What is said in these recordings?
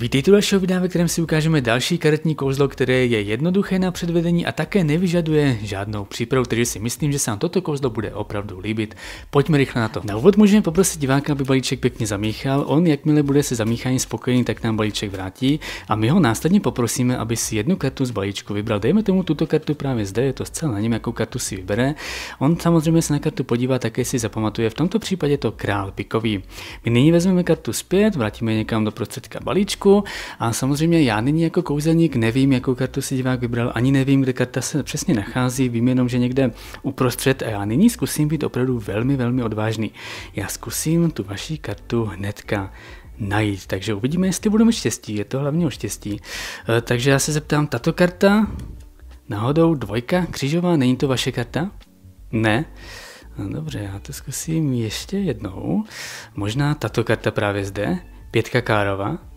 Vítejte u dalšího videa, ve kterém si ukážeme další karetní kouzlo, které je jednoduché na předvedení a také nevyžaduje žádnou přípravu, takže si myslím, že se nám toto kouzlo bude opravdu líbit. Pojďme rychle na to. Na úvod můžeme poprosit diváka, aby balíček pěkně zamíchal. On, jakmile bude se zamíchání spokojený, tak nám balíček vrátí a my ho následně poprosíme, aby si jednu kartu z balíčku vybral. Dejme tomu tuto kartu právě zde, je to zcela na něm, jakou kartu si vybere. On samozřejmě se na kartu podívá, také si zapamatuje. V tomto případě to král pikový. My nyní vezmeme kartu zpět, vrátíme někam do prostředka balíčku kartičku a samozřejmě já nyní jako kouzelník nevím, jakou kartu si divák vybral, ani nevím, kde karta se přesně nachází, vím jenom, že někde uprostřed a já nyní zkusím být opravdu velmi, velmi odvážný. Já zkusím tu vaši kartu hnedka najít, takže uvidíme, jestli budu mít štěstí, je to hlavně o štěstí. E, takže já se zeptám, tato karta, náhodou dvojka křížová, není to vaše karta? Ne. No dobře, já to zkusím ještě jednou. Možná tato karta právě zde, pětka Károva.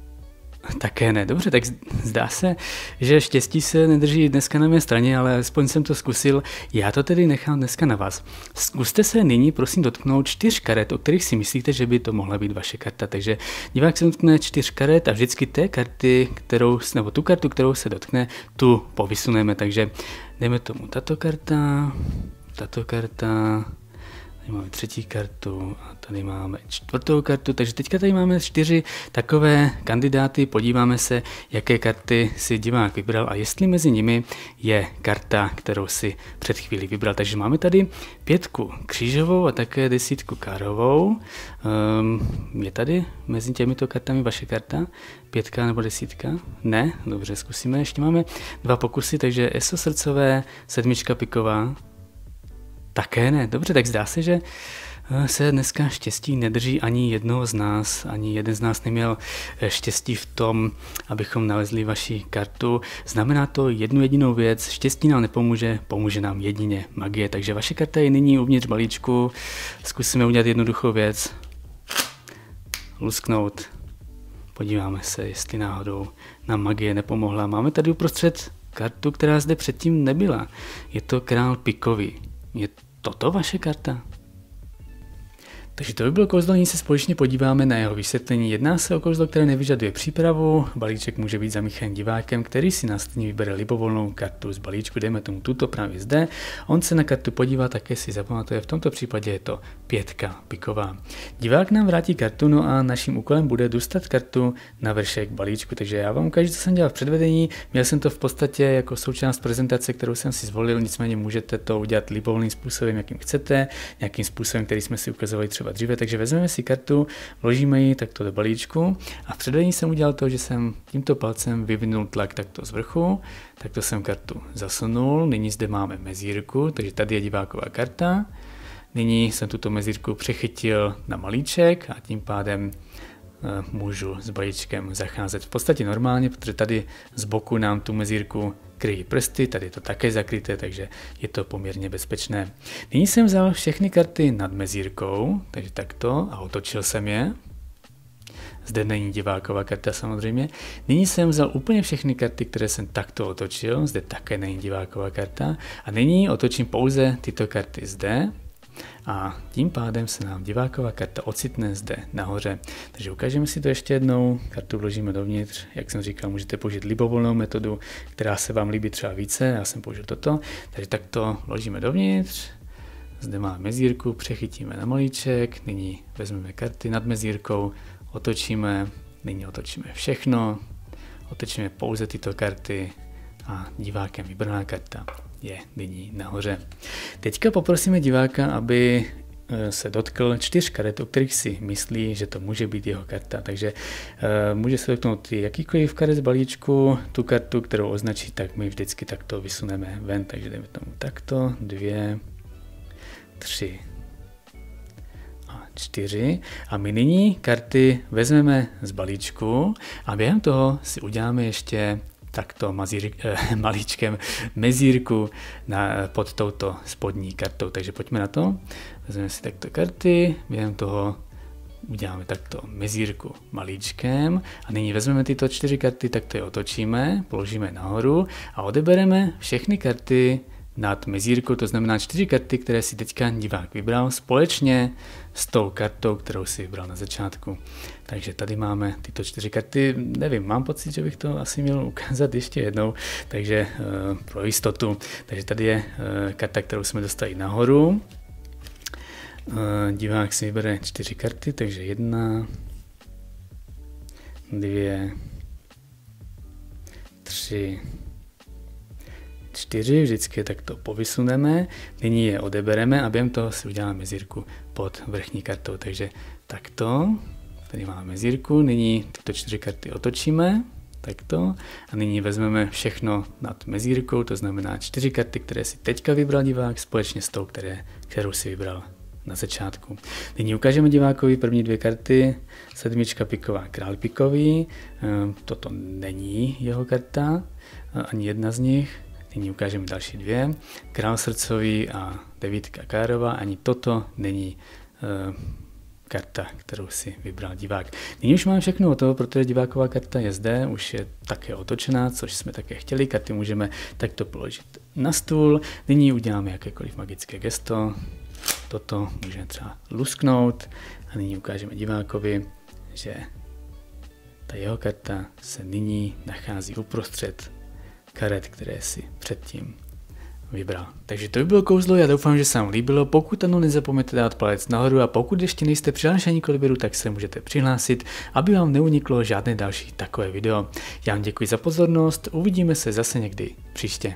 Také ne, dobře, tak zdá se, že štěstí se nedrží dneska na mé straně, ale aspoň jsem to zkusil. Já to tedy nechám dneska na vás. Zkuste se nyní prosím dotknout čtyř karet, o kterých si myslíte, že by to mohla být vaše karta. Takže divák se dotkne čtyř karet a vždycky té karty, kterou, nebo tu kartu, kterou se dotkne, tu povysuneme. Takže dejme tomu tato karta, tato karta, Tady máme třetí kartu a tady máme čtvrtou kartu, takže teďka tady máme čtyři takové kandidáty, podíváme se, jaké karty si divák vybral a jestli mezi nimi je karta, kterou si před chvílí vybral. Takže máme tady pětku křížovou a také desítku károvou. Um, je tady mezi těmito kartami vaše karta? Pětka nebo desítka? Ne? Dobře, zkusíme. Ještě máme dva pokusy, takže ESO srdcové, sedmička piková, také ne. Dobře, tak zdá se, že eh, se dneska štěstí nedrží ani jednoho z nás, ani jeden z nás neměl eh, štěstí v tom, abychom nalezli vaši kartu. Znamená to jednu jedinou věc, štěstí nám nepomůže, pomůže nám jedině magie. Takže vaše karta je nyní uvnitř balíčku, zkusíme udělat jednoduchou věc. Lusknout. Podíváme se, jestli náhodou nám magie nepomohla. Máme tady uprostřed kartu, která zde předtím nebyla. Je to král pikový. Je toto vaše karta? Takže to by bylo kouzlo, nyní se společně podíváme na jeho vysvětlení. Jedná se o kouzlo, které nevyžaduje přípravu, balíček může být zamíchan divákem, který si následně vybere libovolnou kartu z balíčku, dejme tomu tuto právě zde. On se na kartu podívá, také si zapamatuje, v tomto případě je to pětka piková. Divák nám vrátí kartu, no a naším úkolem bude dostat kartu na vršek balíčku, takže já vám ukážu, co jsem dělal v předvedení. Měl jsem to v podstatě jako součást prezentace, kterou jsem si zvolil, nicméně můžete to udělat libovolným způsobem, jakým chcete, nějakým způsobem, který jsme si ukazovali třeba třeba dříve, takže vezmeme si kartu, vložíme ji takto do balíčku a v předvedení jsem udělal to, že jsem tímto palcem vyvinul tlak takto z vrchu, takto jsem kartu zasunul, nyní zde máme mezírku, takže tady je diváková karta, nyní jsem tuto mezírku přechytil na malíček a tím pádem eh, můžu s balíčkem zacházet v podstatě normálně, protože tady z boku nám tu mezírku kryjí prsty, tady je to také zakryté, takže je to poměrně bezpečné. Nyní jsem vzal všechny karty nad mezírkou, takže takto a otočil jsem je. Zde není diváková karta samozřejmě. Nyní jsem vzal úplně všechny karty, které jsem takto otočil, zde také není diváková karta. A nyní otočím pouze tyto karty zde, a tím pádem se nám diváková karta ocitne zde nahoře. Takže ukážeme si to ještě jednou, kartu vložíme dovnitř, jak jsem říkal, můžete použít libovolnou metodu, která se vám líbí třeba více, já jsem použil toto, takže takto vložíme dovnitř, zde máme mezírku, přechytíme na malíček, nyní vezmeme karty nad mezírkou, otočíme, nyní otočíme všechno, otočíme pouze tyto karty a divákem vybraná karta je nyní nahoře. Teďka poprosíme diváka, aby e, se dotkl čtyř karet, o kterých si myslí, že to může být jeho karta. Takže uh, může se dotknout jakýkoliv karet z balíčku, tu kartu, kterou označí, tak my vždycky takto vysuneme ven. Takže jdeme tomu takto, dvě, tři a čtyři. A my nyní karty vezmeme z balíčku a během toho si uděláme ještě takto mazír, eh, malíčkem mezírku na, pod touto spodní kartou. Takže pojďme na to. Vezmeme si takto karty, během toho uděláme takto mezírku malíčkem a nyní vezmeme tyto čtyři karty, tak to je otočíme, položíme nahoru a odebereme všechny karty nad mezírkou, to znamená čtyři karty, které si teďka divák vybral společně s tou kartou, kterou si vybral na začátku. Takže tady máme tyto čtyři karty, nevím, mám pocit, že bych to asi měl ukázat ještě jednou, takže uh, pro jistotu. Takže tady je uh, karta, kterou jsme dostali nahoru. Uh, divák si vybere čtyři karty, takže jedna, dvě, tři, čtyři, vždycky tak to povysuneme, nyní je odebereme a během toho si uděláme mezírku pod vrchní kartou, takže takto, tady máme mezírku, nyní tyto čtyři karty otočíme, takto. A nyní vezmeme všechno nad mezírkou, to znamená čtyři karty, které si teďka vybral divák společně s tou, které, kterou si vybral na začátku. Nyní ukážeme divákovi první dvě karty, sedmička piková, král pikový, ehm, toto není jeho karta, ani jedna z nich, Nyní ukážeme další dvě. Král srdcový a devítka Károva. Ani toto není uh, karta, kterou si vybral divák. Nyní už máme všechno o toho, protože diváková karta je zde, už je také otočená, což jsme také chtěli. Karty můžeme takto položit na stůl. Nyní uděláme jakékoliv magické gesto. Toto můžeme třeba lusknout a nyní ukážeme divákovi, že ta jeho karta se nyní nachází uprostřed karet, které si předtím vybral. Takže to by bylo kouzlo, já doufám, že se vám líbilo. Pokud ano, nezapomeňte dát palec nahoru a pokud ještě nejste přihlášení k odběru, tak se můžete přihlásit, aby vám neuniklo žádné další takové video. Já vám děkuji za pozornost, uvidíme se zase někdy příště.